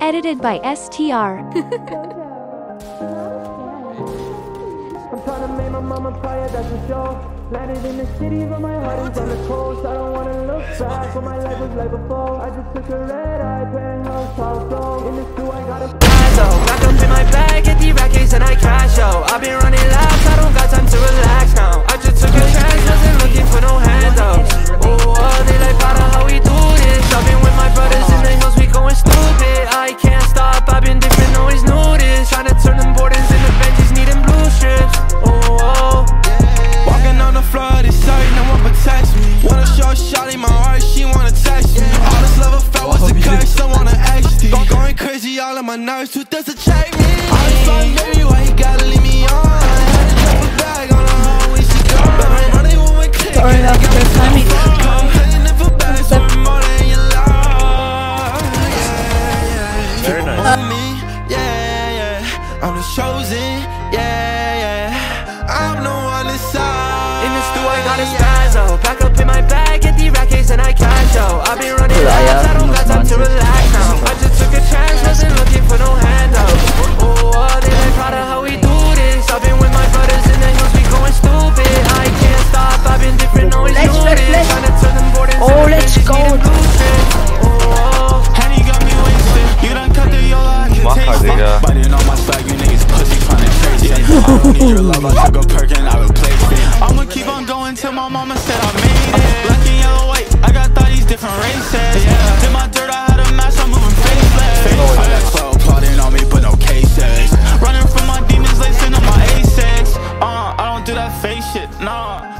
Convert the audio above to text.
Edited by STR. I'm trying to make my mama that's. Landed in the city, but my heart is on the coast. I don't wanna look back, my life was like before. I just took a red eye pen. all of my nerves, too to check me. I'm sorry, baby, why you gotta leave me on? Sorry, that's the first time Very nice. Uh, yeah, yeah. I'm the chosen, yeah, yeah. I'm the one that's In the stew, I got a spaz, Pack up in my bag, get the rackets, and I I need your love, I took a perk and I replaced it I'ma keep on going till my mama said I made it Black and yellow, white, I got thotties different races. Yeah. In my dirt, I had a match, I'm moving faceless. I got cloud plotting on me, but no cases Running from my demons, lacing on my A6 Uh, I don't do that fake shit, nah.